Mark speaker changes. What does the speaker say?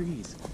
Speaker 1: trees.